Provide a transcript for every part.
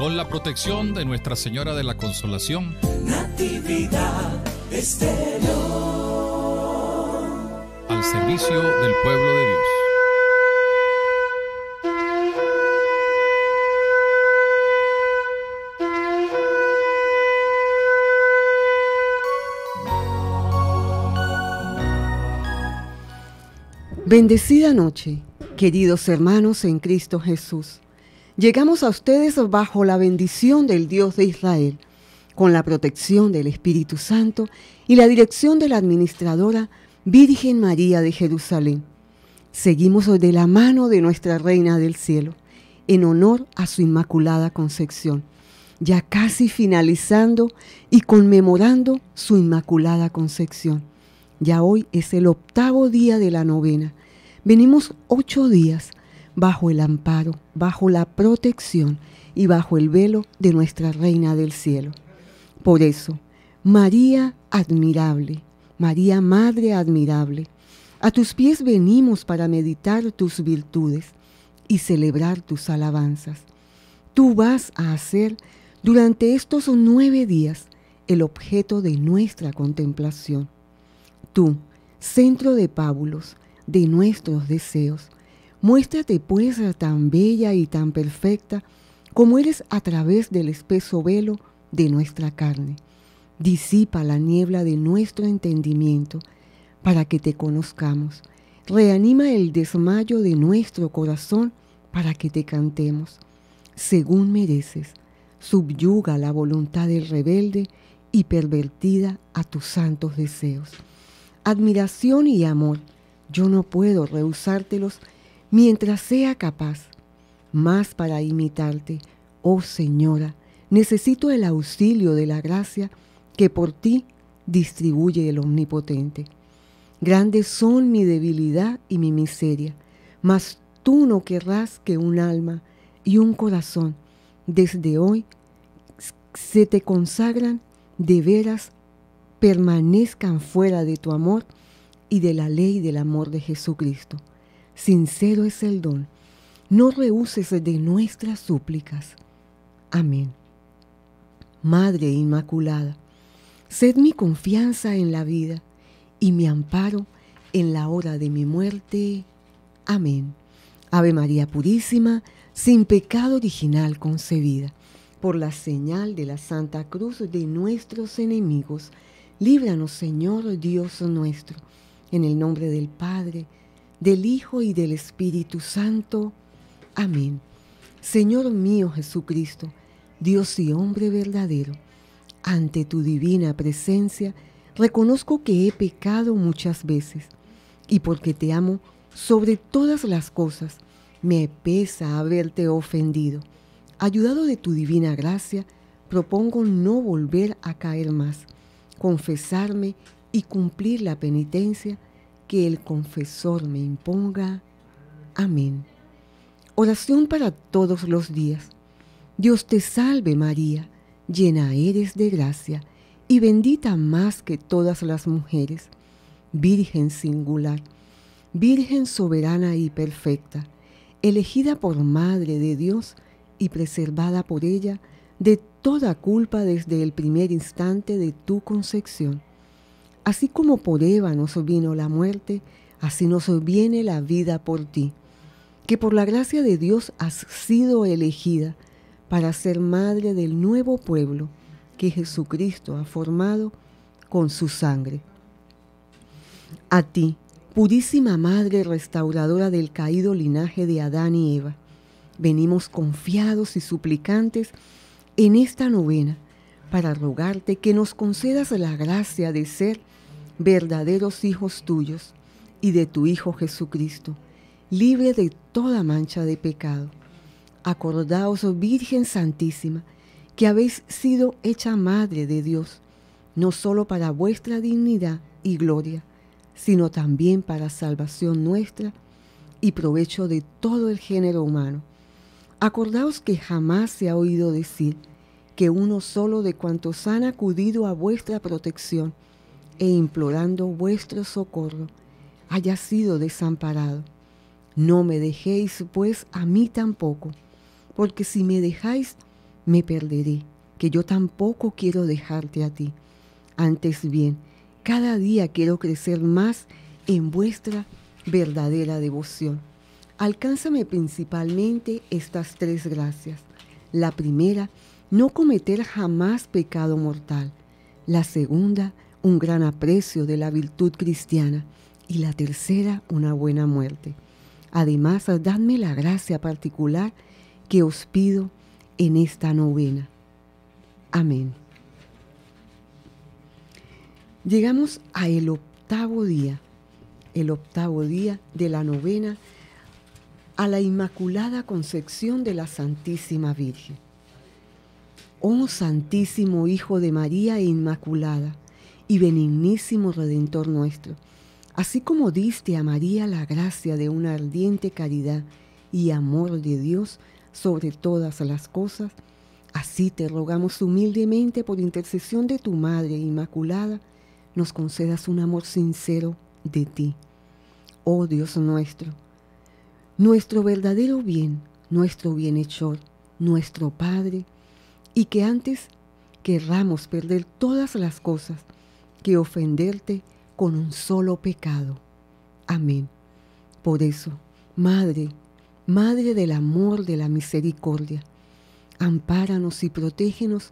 con la protección de Nuestra Señora de la Consolación. Natividad Estéreo. Al servicio del pueblo de Dios. Bendecida noche, queridos hermanos en Cristo Jesús. Llegamos a ustedes bajo la bendición del Dios de Israel, con la protección del Espíritu Santo y la dirección de la administradora Virgen María de Jerusalén. Seguimos de la mano de nuestra Reina del Cielo, en honor a su Inmaculada Concepción, ya casi finalizando y conmemorando su Inmaculada Concepción. Ya hoy es el octavo día de la novena. Venimos ocho días bajo el amparo, bajo la protección y bajo el velo de nuestra Reina del Cielo. Por eso, María admirable, María Madre admirable, a tus pies venimos para meditar tus virtudes y celebrar tus alabanzas. Tú vas a hacer durante estos nueve días el objeto de nuestra contemplación. Tú, centro de pábulos, de nuestros deseos, Muéstrate pues tan bella y tan perfecta como eres a través del espeso velo de nuestra carne. Disipa la niebla de nuestro entendimiento para que te conozcamos. Reanima el desmayo de nuestro corazón para que te cantemos. Según mereces, subyuga la voluntad del rebelde y pervertida a tus santos deseos. Admiración y amor, yo no puedo rehusártelos mientras sea capaz. Más para imitarte, oh Señora, necesito el auxilio de la gracia que por ti distribuye el Omnipotente. Grandes son mi debilidad y mi miseria, mas tú no querrás que un alma y un corazón desde hoy se te consagran de veras permanezcan fuera de tu amor y de la ley del amor de Jesucristo sincero es el don. No rehuses de nuestras súplicas. Amén. Madre Inmaculada, sed mi confianza en la vida y mi amparo en la hora de mi muerte. Amén. Ave María Purísima, sin pecado original concebida, por la señal de la Santa Cruz de nuestros enemigos, líbranos Señor Dios nuestro, en el nombre del Padre, del Hijo y del Espíritu Santo. Amén. Señor mío Jesucristo, Dios y hombre verdadero, ante tu divina presencia, reconozco que he pecado muchas veces y porque te amo sobre todas las cosas, me pesa haberte ofendido. Ayudado de tu divina gracia, propongo no volver a caer más, confesarme y cumplir la penitencia que el confesor me imponga. Amén. Oración para todos los días. Dios te salve María, llena eres de gracia y bendita más que todas las mujeres, Virgen singular, Virgen soberana y perfecta, elegida por Madre de Dios y preservada por ella de toda culpa desde el primer instante de tu concepción Así como por Eva nos vino la muerte, así nos viene la vida por ti, que por la gracia de Dios has sido elegida para ser madre del nuevo pueblo que Jesucristo ha formado con su sangre. A ti, purísima Madre restauradora del caído linaje de Adán y Eva, venimos confiados y suplicantes en esta novena para rogarte que nos concedas la gracia de ser verdaderos hijos tuyos y de tu Hijo Jesucristo, libre de toda mancha de pecado. Acordaos, Virgen Santísima, que habéis sido hecha Madre de Dios, no solo para vuestra dignidad y gloria, sino también para salvación nuestra y provecho de todo el género humano. Acordaos que jamás se ha oído decir que uno solo de cuantos han acudido a vuestra protección, e implorando vuestro socorro, haya sido desamparado. No me dejéis pues a mí tampoco, porque si me dejáis, me perderé, que yo tampoco quiero dejarte a ti. Antes bien, cada día quiero crecer más en vuestra verdadera devoción. Alcánzame principalmente estas tres gracias. La primera, no cometer jamás pecado mortal. La segunda, un gran aprecio de la virtud cristiana. Y la tercera, una buena muerte. Además, dadme la gracia particular que os pido en esta novena. Amén. Llegamos a el octavo día, el octavo día de la novena a la Inmaculada Concepción de la Santísima Virgen. Oh Santísimo Hijo de María Inmaculada y benignísimo Redentor nuestro, así como diste a María la gracia de una ardiente caridad y amor de Dios sobre todas las cosas, así te rogamos humildemente por intercesión de tu Madre Inmaculada, nos concedas un amor sincero de ti. Oh Dios nuestro, nuestro verdadero bien, nuestro bienhechor, nuestro Padre, y que antes querramos perder todas las cosas que ofenderte con un solo pecado. Amén. Por eso, Madre, Madre del amor, de la misericordia, ampáranos y protégenos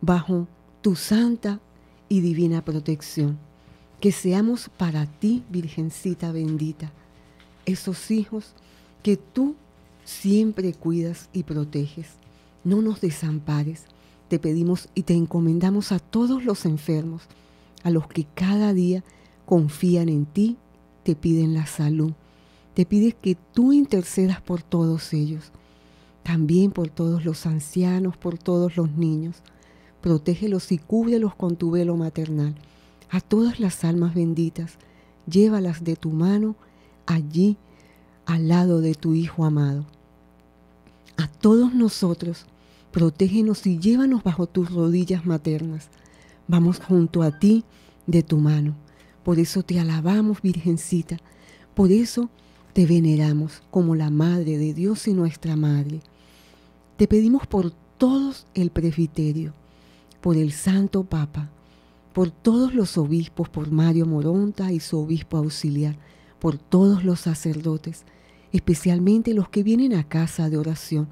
bajo tu santa y divina protección. Que seamos para ti, Virgencita bendita, esos hijos que tú siempre cuidas y proteges. No nos desampares. Te pedimos y te encomendamos a todos los enfermos, a los que cada día confían en ti, te piden la salud te pides que tú intercedas por todos ellos, también por todos los ancianos, por todos los niños. Protégelos y cúbrelos con tu velo maternal. A todas las almas benditas, llévalas de tu mano allí al lado de tu Hijo amado. A todos nosotros, protégenos y llévanos bajo tus rodillas maternas. Vamos junto a ti de tu mano. Por eso te alabamos, Virgencita. Por eso te veneramos como la Madre de Dios y nuestra Madre. Te pedimos por todos el presbiterio, por el Santo Papa, por todos los obispos, por Mario Moronta y su obispo auxiliar, por todos los sacerdotes, especialmente los que vienen a casa de oración,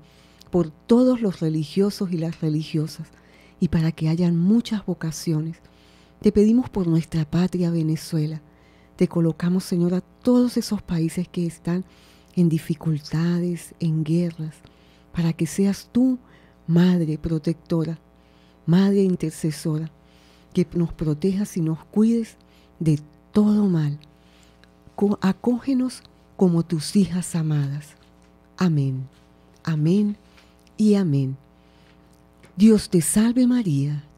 por todos los religiosos y las religiosas, y para que hayan muchas vocaciones. Te pedimos por nuestra patria Venezuela, te colocamos, Señor, a todos esos países que están en dificultades, en guerras, para que seas tú, Madre protectora, Madre intercesora, que nos protejas y nos cuides de todo mal. Acógenos como tus hijas amadas. Amén, amén y amén. Dios te salve María,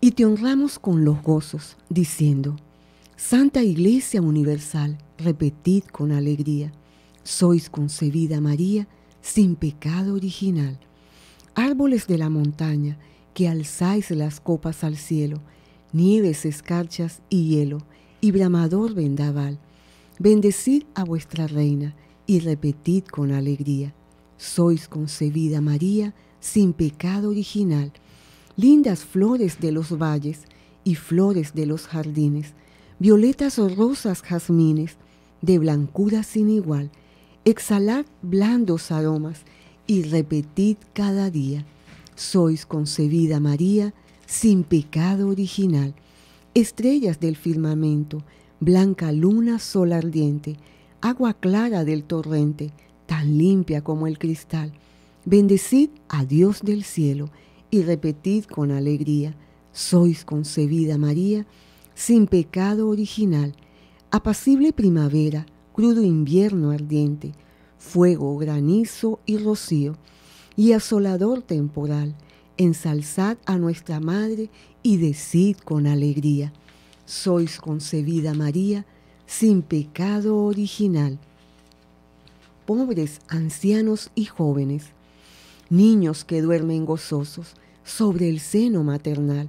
y te honramos con los gozos, diciendo, Santa Iglesia Universal, repetid con alegría, sois concebida María sin pecado original. Árboles de la montaña, que alzáis las copas al cielo, nieves, escarchas y hielo, y bramador vendaval, bendecid a vuestra reina y repetid con alegría, sois concebida María sin pecado original lindas flores de los valles y flores de los jardines, violetas o rosas jazmines, de blancura sin igual, exhalad blandos aromas y repetid cada día, sois concebida María sin pecado original, estrellas del firmamento, blanca luna sol ardiente, agua clara del torrente, tan limpia como el cristal, bendecid a Dios del cielo, y repetid con alegría, sois concebida María, sin pecado original, apacible primavera, crudo invierno ardiente, fuego, granizo y rocío, y asolador temporal. Ensalzad a nuestra Madre y decid con alegría, sois concebida María sin pecado original. Pobres, ancianos y jóvenes, niños que duermen gozosos sobre el seno maternal,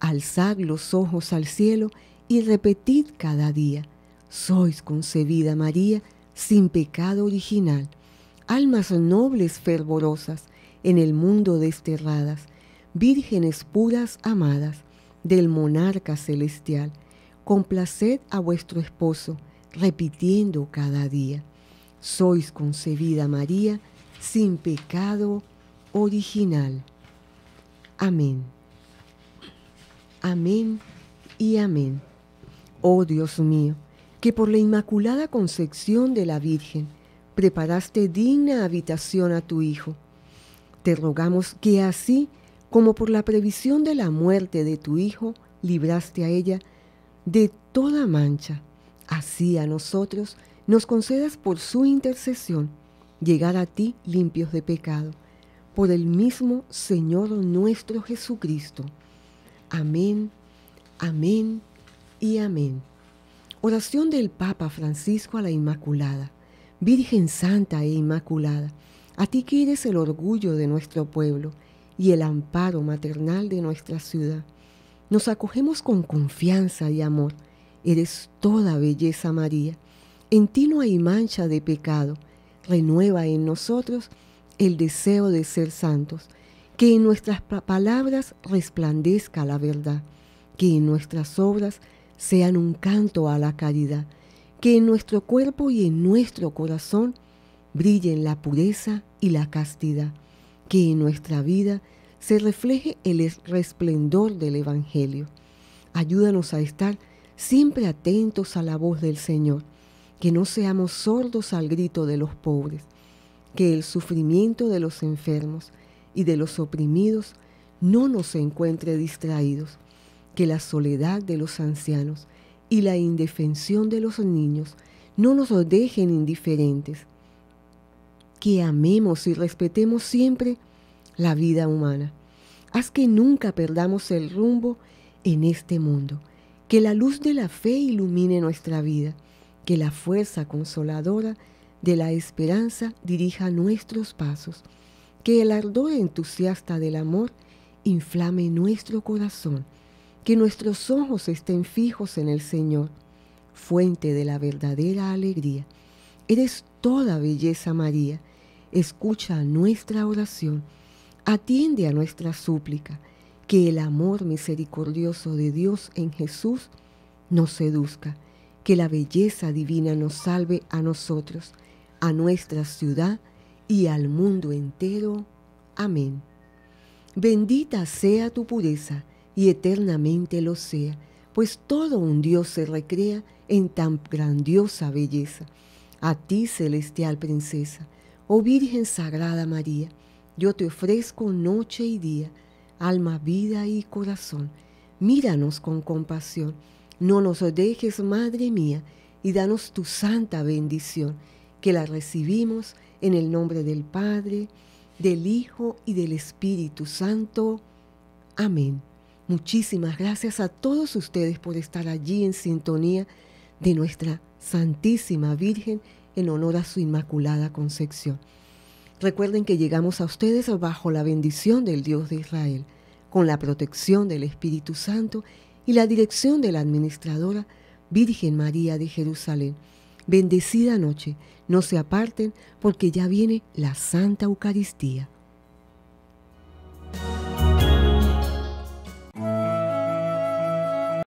alzad los ojos al cielo y repetid cada día, sois concebida María sin pecado original. Almas nobles fervorosas, en el mundo desterradas, vírgenes puras amadas del monarca celestial, complaced a vuestro esposo, repitiendo cada día, sois concebida María sin pecado original. Amén. Amén y amén. Oh Dios mío, que por la inmaculada concepción de la Virgen preparaste digna habitación a tu Hijo. Te rogamos que así como por la previsión de la muerte de tu Hijo, libraste a ella de toda mancha, así a nosotros nos concedas por su intercesión llegar a ti limpios de pecado, por el mismo Señor nuestro Jesucristo. Amén, amén y amén. Oración del Papa Francisco a la Inmaculada. Virgen Santa e Inmaculada, a ti que eres el orgullo de nuestro pueblo y el amparo maternal de nuestra ciudad. Nos acogemos con confianza y amor. Eres toda belleza María. En ti no hay mancha de pecado. Renueva en nosotros el deseo de ser santos. Que en nuestras palabras resplandezca la verdad. Que en nuestras obras sean un canto a la caridad, que en nuestro cuerpo y en nuestro corazón brillen la pureza y la castidad, que en nuestra vida se refleje el resplendor del Evangelio. Ayúdanos a estar siempre atentos a la voz del Señor, que no seamos sordos al grito de los pobres, que el sufrimiento de los enfermos y de los oprimidos no nos encuentre distraídos, que la soledad de los ancianos y la indefensión de los niños no nos dejen indiferentes, que amemos y respetemos siempre la vida humana. Haz que nunca perdamos el rumbo en este mundo, que la luz de la fe ilumine nuestra vida, que la fuerza consoladora de la esperanza dirija nuestros pasos, que el ardor entusiasta del amor inflame nuestro corazón, que nuestros ojos estén fijos en el Señor, fuente de la verdadera alegría. Eres toda belleza María, escucha nuestra oración, atiende a nuestra súplica, que el amor misericordioso de Dios en Jesús nos seduzca, que la belleza divina nos salve a nosotros, a nuestra ciudad y al mundo entero. Amén. Bendita sea tu pureza y eternamente lo sea, pues todo un Dios se recrea en tan grandiosa belleza. A ti, celestial princesa, oh Virgen Sagrada María, yo te ofrezco noche y día, alma, vida y corazón. Míranos con compasión, no nos dejes, Madre mía, y danos tu santa bendición, que la recibimos en el nombre del Padre, del Hijo y del Espíritu Santo. Amén. Muchísimas gracias a todos ustedes por estar allí en sintonía de nuestra Santísima Virgen en honor a su Inmaculada Concepción. Recuerden que llegamos a ustedes bajo la bendición del Dios de Israel, con la protección del Espíritu Santo y la dirección de la administradora Virgen María de Jerusalén. Bendecida noche, no se aparten porque ya viene la Santa Eucaristía.